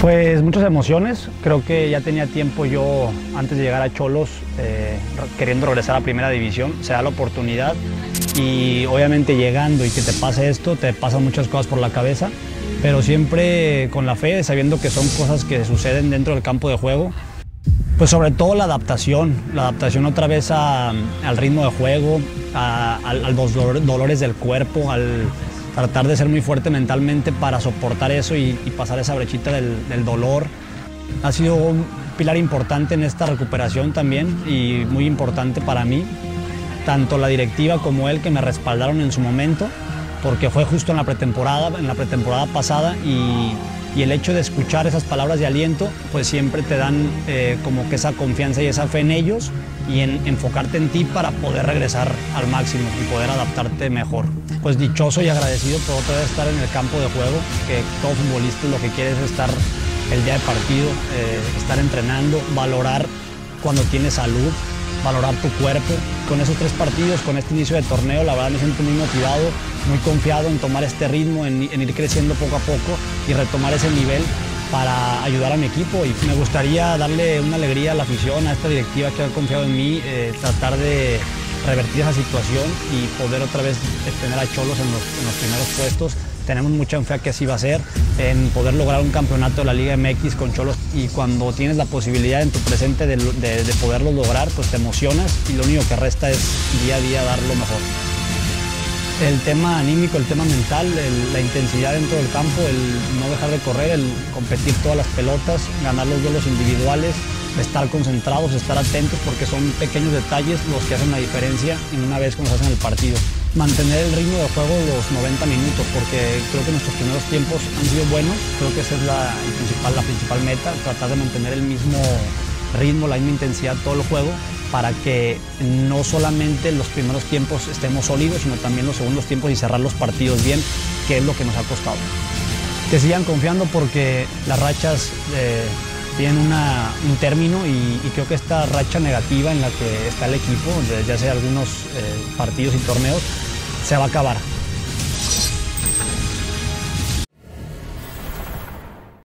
Pues muchas emociones, creo que ya tenía tiempo yo antes de llegar a Cholos eh, queriendo regresar a Primera División, se da la oportunidad y obviamente llegando y que te pase esto, te pasan muchas cosas por la cabeza, pero siempre con la fe, sabiendo que son cosas que suceden dentro del campo de juego. Pues sobre todo la adaptación, la adaptación otra vez al ritmo de juego, a, los dolores del cuerpo, al tratar de ser muy fuerte mentalmente para soportar eso y, pasar esa brechita del, del, dolor. Ha sido un pilar importante en esta recuperación también y muy importante para mí, tanto la directiva como él que me respaldaron en su momento, porque fue justo en la pretemporada, en la pretemporada pasada y y el hecho de escuchar esas palabras de aliento, pues siempre te dan eh, como que esa confianza y esa fe en ellos y en enfocarte en ti para poder regresar al máximo y poder adaptarte mejor. Pues dichoso y agradecido por otra vez estar en el campo de juego, que todo futbolista lo que quiere es estar el día de partido, eh, estar entrenando, valorar cuando tienes salud, valorar tu cuerpo. Con esos tres partidos, con este inicio de torneo, la verdad me siento muy motivado, muy confiado en tomar este ritmo, en, ir creciendo poco a poco y retomar ese nivel para ayudar a mi equipo. Y me gustaría darle una alegría a la afición, a esta directiva que ha confiado en mí, eh, tratar de revertir esa situación y poder otra vez tener a Cholos en los primeros puestos tenemos mucha fe que así va a ser, en poder lograr un campeonato de la Liga MX con Cholos y cuando tienes la posibilidad en tu presente de, poderlo lograr, pues te emocionas y lo único que resta es día a día dar lo mejor. El tema anímico, el tema mental, la intensidad dentro del campo, el no dejar de correr, el competir todas las pelotas, ganar los duelos individuales, estar concentrados, estar atentos porque son pequeños detalles los que hacen la diferencia en una vez cuando se hacen el partido mantener el ritmo de juego los 90 minutos, porque creo que nuestros primeros tiempos han sido buenos, creo que esa es la, principal, la principal meta, tratar de mantener el mismo ritmo, la misma intensidad todo el juego, para que no solamente los primeros tiempos estemos sólidos, sino también los segundos tiempos y cerrar los partidos bien, que es lo que nos ha costado. Que sigan confiando porque las rachas eh, tienen un término y, creo que esta racha negativa en la que está el equipo desde hace algunos eh, partidos y torneos se va a acabar.